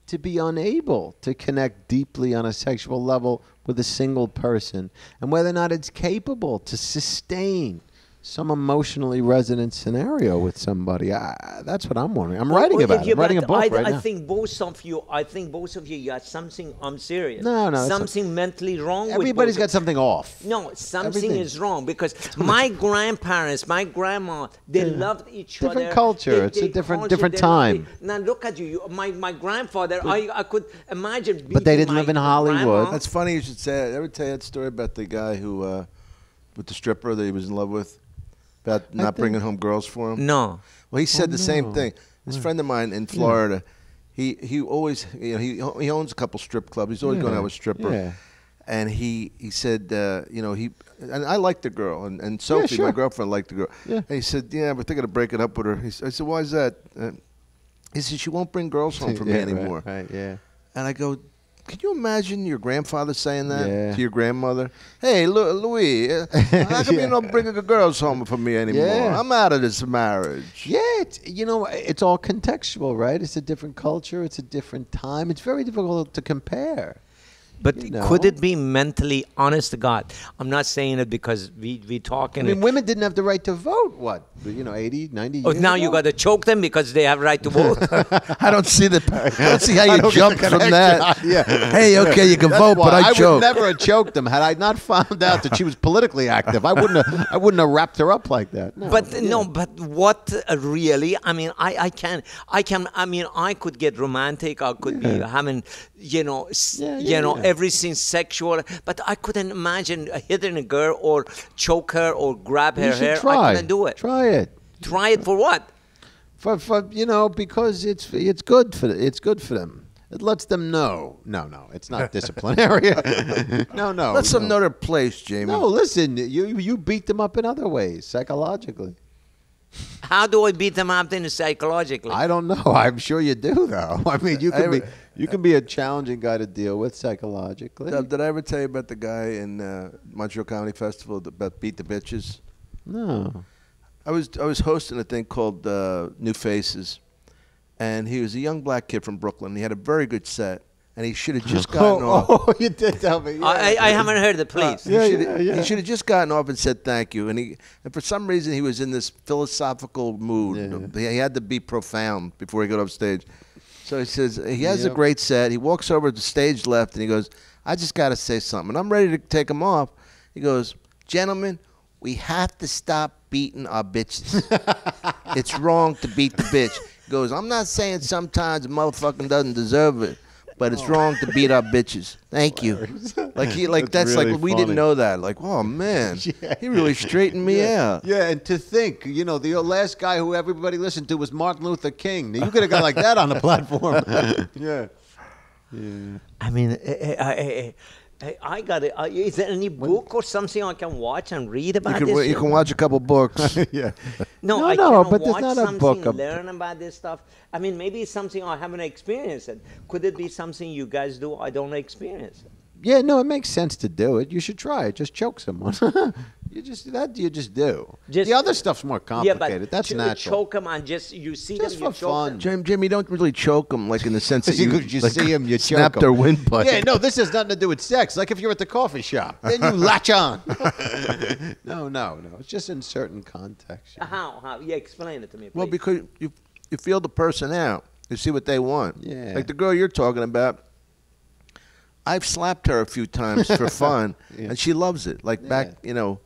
to be unable to connect deeply on a sexual level with a single person, and whether or not it's capable to sustain some emotionally resonant scenario with somebody. I, that's what I'm wondering. I'm writing Well, about it. I'm writing a book I, right I now. think both of you. I think both of you. You got something. I'm serious. No, no, it's not- Something mentally wrong. Everybody's with got something off. No, something Everything. is wrong because my grandparents, my grandma, they loved each Different other. culture. They- It's a different- culture, different they loved time. it. Now look at you. you my my grandfather. I I could imagine. But they didn't my live in Hollywood. grandma. That's funny you should say. it. I ever tell you that story about the guy who, uh, with the stripper that he was in love with, about not think- bringing home girls for him. no. Well, he said the no. same thing. This friend of mine in Florida, he he always you know he he owns a couple strip clubs. He's always going Yeah, out with stripper. yeah. And he he said uh, you know he and I liked the girl and, and Sophie sure. my girlfriend liked the girl. Yeah. And he said yeah we're thinking of breaking up with her. He, s- I said why is that? Uh, he said she won't bring girls home <laughs> for me Yeah, right, anymore. Right, yeah. And I go, can you imagine your grandfather saying that Yeah. to your grandmother? Hey, Lu- Louis, uh, <laughs> how come you don't bring the girls home for me anymore? Yeah. I'm out of this marriage. Yeah, it's, you know, it's all contextual, right? It's a different culture. It's a different time. It's very difficult to compare. But You know? could it be mentally honest to God? I'm not saying it because we we I talking. mean, women didn't have the right to vote, what, you know, 80, 90 Oh, years now you got to choke them because they have right to <laughs> vote. I don't see the. I don't <laughs> see how you don't jumped from that. <laughs> Yeah. Hey, okay, you can That's vote, why but I, I choked. would never have choked them had I not found out that she was politically active. I wouldn't have. I wouldn't have wrapped her up like that. No. But no, but what uh, really? I mean, I, I can, I can. I mean, I could get romantic. I could be having, you know, s- Yeah, you know, yeah. Everything sexual. But I couldn't imagine hitting a girl or choke her or grab her should hair. try. I couldn't do it. Try it. Try it for what? For, for you know because it's it's good for it's good for them. It lets them know. No, no, it's not disciplinary. <laughs> no, no. Let them no. know their place, Jamie. No, listen. You you beat them up in other ways psychologically. How do I beat them up then psychologically? I don't know. <laughs> I'm sure you do, though. <laughs> I mean, you can be you can be a challenging guy to deal with psychologically. Did, did I ever tell you about the guy in uh, Montreal Comedy Festival that about beat the bitches? No. I was I was hosting a thing called uh, New Faces, and he was a young black kid from Brooklyn. He had a very good set, and he should have just <laughs> oh, gotten oh, off. oh, <laughs> you did tell me. I, I. I haven't heard it. Please. He Yeah, should yeah, yeah. he should have just gotten off and said thank you. And he and for some reason he was in this philosophical mood. Yeah. He had to be profound before he got off stage. So he says he has a great set. He walks over to stage left and he goes, "I just got to say something." And I'm ready to take him off. He goes, gentlemen, we have to stop beating our bitches. <laughs> it's wrong to beat the bitch. He goes, I'm not saying sometimes a motherfucker doesn't deserve it, but it's oh. wrong to beat up bitches. Thank you. Like he, like That's that's, really like we funny. didn't know that. Like, oh man, <laughs> Yeah. he really straightened me out. Yeah, and to think, you know, the last guy who everybody listened to was Martin Luther King. You could have got like that on the platform. yeah. <laughs> <laughs> Yeah. I mean, eh, eh I, I, I, I, I got it. Uh, is there any book or something I can watch and read You about can, this? you can watch a couple books. <laughs> <laughs> yeah. No, No, I no, but there's not a something, book of- learn about this stuff. I mean, maybe it's something I haven't experienced. It. Could it be something you guys do I don't experience? Yeah, no, it makes sense to do it. You should try it. Just choke someone. <laughs> you just that you just do. Just- the other stuff's more Yeah, complicated. but That's ch- natural. choke them and just you see Just them, you for fun. them. Jim, Jimmy, don't really choke them like in the sense <laughs> that You, you, you like, see him, you snap choke 'em. their windpipe. Yeah, no, this has nothing to do with sex. Like if you're at the coffee shop, then you <laughs> latch on. <laughs> no, no, no. It's just in certain contexts. Uh, how? How? Yeah, explain it to me, please. Well, because you you feel the person out. You see what they want. Yeah. Like the girl you're talking about. I've slapped her a few times for fun, Yeah. and she loves it. Like back, you know,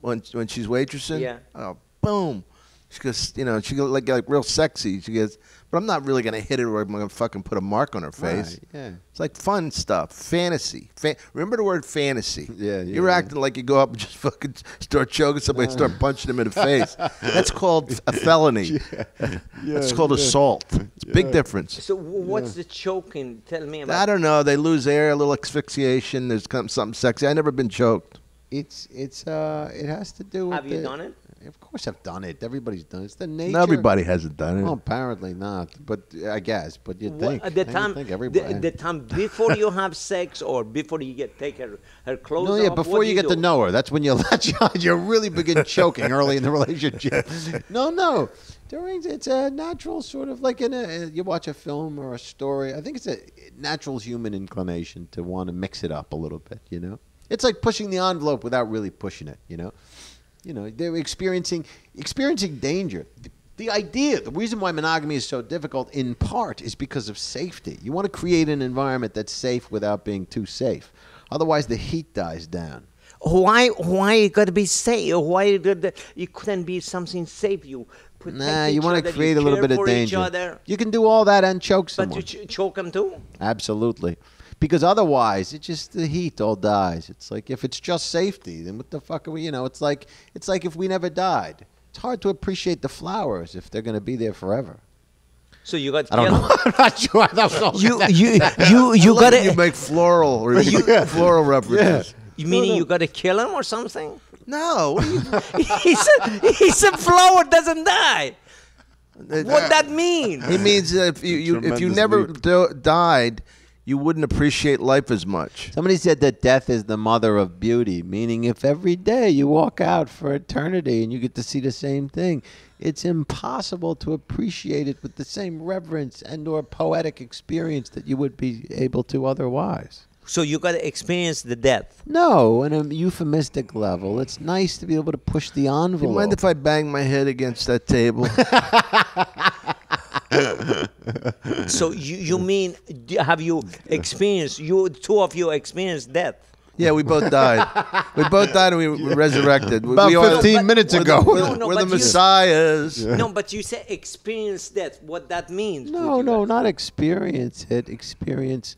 when when she's waitressing. Yeah. Oh, boom. She goes, you know, she goes like like real sexy. She goes, but I'm not really gonna hit her or I'm gonna fucking put a mark on her face. Right, yeah. It's like fun stuff, fantasy. Fa- Remember the word fantasy. <laughs> Yeah, yeah, You're yeah. acting like you go up and just <laughs> fucking start choking somebody, and start uh. punching them in the face. <laughs> That's called a felony. yeah. That's called assault. It's a big difference. so w- what's the choking? Tell me about. I don't know. They lose air, a little asphyxiation. There's come- something sexy. I never been choked. It's it's uh it has to do with. Have you the- done it? Of course, I've done it. Everybody's done it. It's the nature. Everybody hasn't done it. Well, apparently not. But uh, I guess. But you think at the I would time, think everybody. the time before you have sex or before you get take her her clothes no, yeah. off, Before what you get do? to know her, that's when you <laughs> latch on. You really begin choking early in the relationship. <laughs> No, no. During it's a natural sort of like in a you watch a film or a story. I think it's a natural human inclination to want to mix it up a little bit. You know, it's like pushing the envelope without really pushing it. You know, you know they're experiencing experiencing danger. The, the idea, the reason why monogamy is so difficult, in part, is because of safety. You want to create an environment that's safe without being too safe. Otherwise, the heat dies down. Why? Why you got to be safe? Why you got it couldn't be something safe? You Nah, you want to create a little bit of danger. You can do all that and choke someone. but you ch- choke them too. Absolutely. Because otherwise, it just the heat all dies. It's like if it's just safety, then what the fuck are we? You know, it's like it's like if we never died. It's hard to appreciate the flowers if they're going to be there forever. So you got. I don't know. <laughs> I'm not sure. That was all You you you you <laughs> got when you make floral <laughs> or you, floral references. You meaning you got to kill him or something? No. What do you, he's a he's a flower doesn't die. What that mean? He means if you, you if you never do, died, you wouldn't appreciate life as much. Somebody said that death is the mother of beauty, meaning if every day you walk out for eternity and you get to see the same thing, it's impossible to appreciate it with the same reverence and or poetic experience that you would be able to otherwise. So you got to experience the death. No, on a euphemistic level, it's nice to be able to push the Do envelope. you mind if I bang my head against that table? <laughs> So you you mean have you experienced you two of you experienced death? yeah, we both died. We both died and we were resurrected. We- About we are- 15 but- minutes we're ago. The, we're, No, no, we're the but you- messiahs. No, but you say experience death. What that means? No, no, guys- not experience it. Experience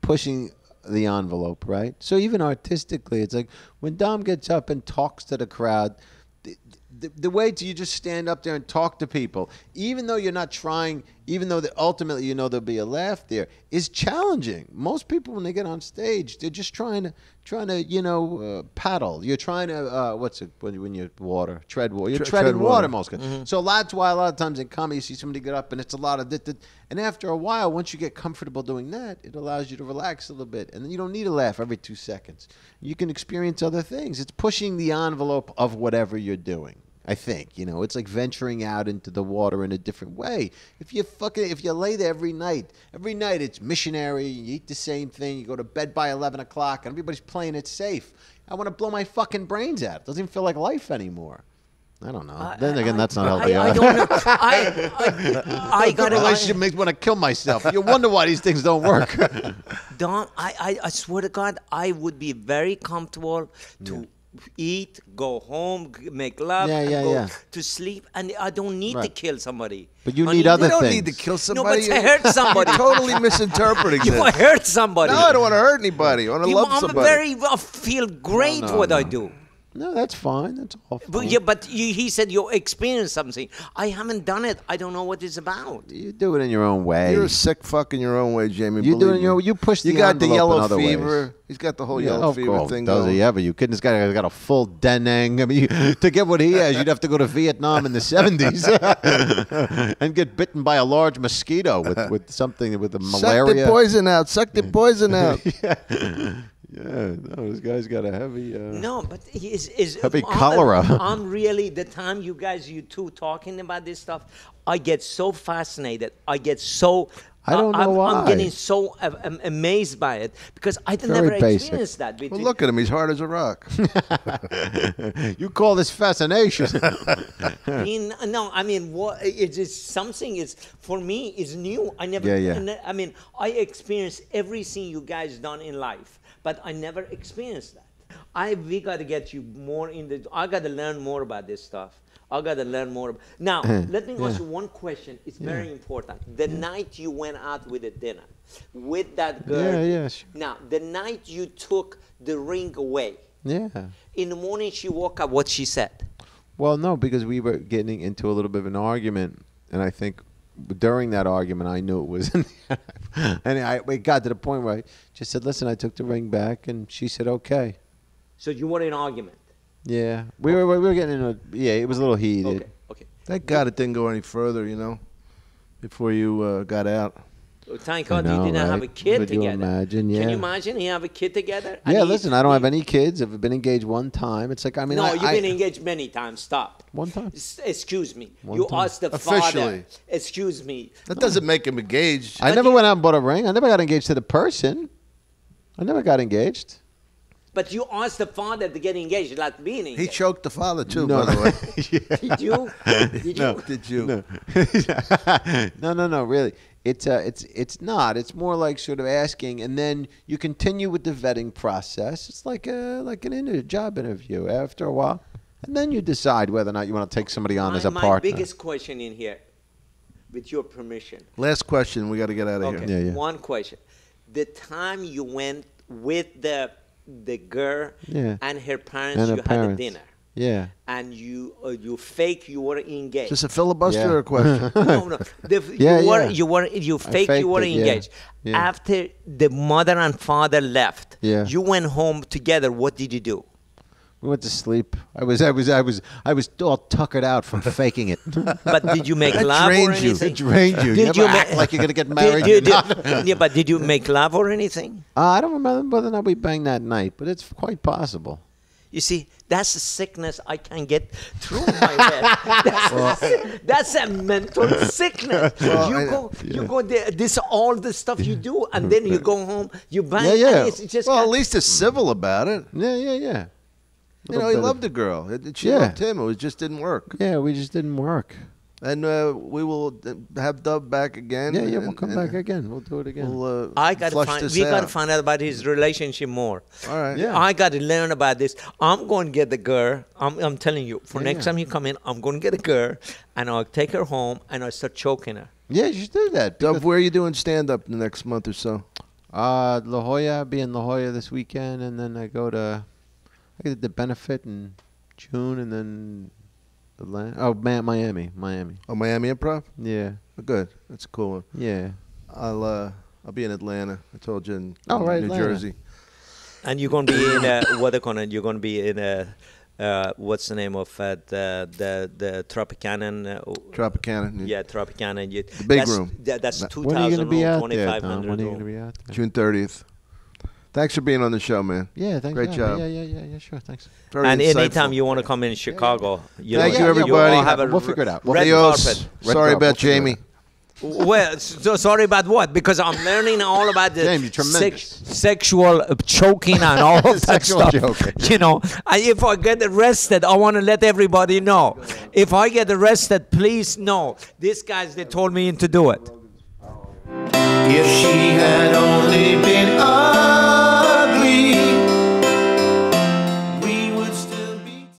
pushing the envelope, right? So even artistically, it's like when Dom gets up and talks to the crowd. The, way to you just stand up there and talk to people, even though you're not trying, even though ultimately you know there'll be a laugh there, is challenging. Most people when they get on stage, they're just trying to trying to you know uh, paddle. You're trying to uh, what's it when, when you water tread water. You're Tre- treading tread water water. most good. So that's why a lot of times in comedy you see somebody get up and it's a lot of dit, dit, and after a while, once you get comfortable doing that, it allows you to relax a little bit, and then you don't need a laugh every two seconds. You can experience other things. It's pushing the envelope of whatever you're doing. I think you know it's like venturing out into the water in a different way. If you fucking if you lay there every night, every night it's missionary. You eat the same thing. You go to bed by eleven o'clock, and everybody's playing it safe. I want to blow my fucking brains out. It doesn't even feel like life anymore. I don't know. I- then again, I- that's not I, healthy. I, either. don't know. <laughs> I, I, I got The relationship makes me want to kill myself. You wonder why these things don't work. <laughs> Dom, I, I, I swear to God, I would be very comfortable to eat, go home, g- make love, Yeah, and yeah, go yeah. to sleep, and I don't need to Right. kill somebody. But you I need other You don't need to kill somebody. No, <laughs> somebody. but to hurt somebody. You're totally misinterpreting <laughs> You this. want to hurt somebody. No, I don't want to hurt anybody. I want to You- love I'm somebody. very I feel great no, what I do. No, that's fine. That's all fine. But yeah, but you, he said you experienced something. I haven't done it. I don't know what it's about. you do it in your own way. You're a sick fuck in your own way, Jamie. You believe do it in me. your- you push You the got the envelope in yellow other ways. fever. He's got the whole Yeah, yellow of fever course. thing Does going. he ever? You kidding? This guy has got a full Da Nang. I mean, you, <laughs> to get what he has, you'd have to go to Vietnam in the <laughs> seventies <laughs> and get bitten by a large mosquito with, with something with the Suck malaria. the poison out. Suck the poison out. Yeah, no, this guy's got a heavy. Uh, No, but he is is Heavy cholera. I'm <laughs> really the time you guys, you two, talking about this stuff. I get so fascinated. I get so. I don't know I'm, I'm getting so uh, um, amazed by it because I Very never basic. experienced that. well, look at him. He's hard as a rock. <laughs> <laughs> you call this fascination? mean, no, I mean, what? It's just something is for me is new. I never. Yeah, yeah. I I mean, I experienced everything you guys done in life, but I never experienced that. I we got to get you more in the. I got to learn more about this stuff. I got to learn more. Now, eh, let me ask you one question. It's very important. The night you went out with a dinner with that girl. Yeah, yeah, sure. Now, the night you took the ring away. yeah. In the morning, she woke up. What she said. Well, no, because we were getting into a little bit of an argument, and I think during that argument, I knew it was. and I it got to the point where I just said, "Listen, I took the ring back," and she said, "Okay." So you were in an argument. Yeah, we were we were getting in a yeah. It was a little heated. Okay. Okay. Thank God it didn't go any further, you know, before you uh, got out. Well, Thank God know, you didn't have a right? kid Could you together. imagine? Can you imagine you have a kid together? Yeah, And he- listen, I don't have any kids. I've been engaged one time. It's like I mean, No, I, you've I- been engaged many times. Stop. One time. S- Excuse me. One you time. asked the Officially. father. Excuse me. That doesn't make him engaged. I But never you- went out and bought a ring. I never got engaged to the person. I never got engaged. But you asked the father to get engaged, not being engaged. he choked the father too, No. by the way. <laughs> Did you? Did you? Did you? No. <laughs> no, no, no. Really, it's uh, it's it's not. It's more like sort of asking, and then you continue with the vetting process. It's like a like an inter- job interview. After a while, and then you decide whether or not you want to take somebody on my, as a my partner. biggest question in here, with your permission. Last question. We got to get out of Okay. here. Yeah, yeah. One question. The time you went with the the girl Yeah. and her parents, And her you parents. had a dinner, yeah. and you uh, you fake you were engaged. Just a filibuster Yeah. or a question? <laughs> no, no. The, Yeah, you were yeah. you were you fake you were it, yeah. engaged. Yeah. After the mother and father left, Yeah. you went home together. What did you do? We went to sleep. I was I was I was I was all tuckered out from <laughs> faking it. But did you make love or drains you. anything? It drained you. Did you you ever act like you're gonna get <laughs> married? did- You're did- yeah, but did you make love or anything? Uh, I don't remember whether or not we banged that night, but it's quite possible. You see, that's a sickness I can't get through my head. <laughs> That's, a, that's a mental sickness. Well, you I- go, you go. There, this all the stuff you do, and then you go home, you bang. Yeah, yeah. and It's just well, at least it's civil about it. Yeah, yeah, yeah. You know, he loved the girl. It- She Yeah. loved him. It was- just didn't work. Yeah, we just didn't work. And uh, we will uh, have Dov back again. Yeah, yeah, we'll and- come and back again. We'll do it again. We'll, uh, I got to flush find. this We got to out. find out about his relationship more. All right. Yeah. I got to learn about this. I'm going to get the girl. I'm, I'm telling you. For Yeah, next yeah. time you come in, I'm going to get a girl, and I'll take her home, and I'll start choking her. yeah, you should do that. Dov, because- where are you doing stand up the next month or so? Uh, La Jolla, I'll be in La Jolla this weekend, and then I go to, I get the benefit in June, and then Atlanta. Oh, Ma- Miami, Miami. Oh, Miami Improv. Yeah, Oh, good. That's a cool one. yeah. I'll uh, I'll be in Atlanta. I told you in, Oh, right, New Atlanta. Jersey. And you're going to be in a, <coughs> what they call it? You're going to be in a, uh, what's the name of uh, the the the Tropicana? Uh, Tropicana. yeah, Tropicana. You, The big that's, room. that- that's When two When are you gonna be room, out there, Dom? When are you gonna be out there? June thirtieth. Thanks for being on the show, man. Yeah, thanks. Great for having job. me. Yeah, yeah, yeah, yeah. Sure, thanks. Very And insightful. anytime you want to come in Chicago, you Thank know, you, all everybody. have a We'll figure it out. We'll red figure it out. Adios. carpet. Red Sorry carpet, about we'll Jamie. Well, so sorry about what? Because I'm learning all about the Jamie, tremendous. sexual uh, choking and all of <laughs> that Sexual stuff. choking. You know, I, if I get arrested, I want to let everybody know. If I get arrested, please know. These guys, they told me to do it. If she had only been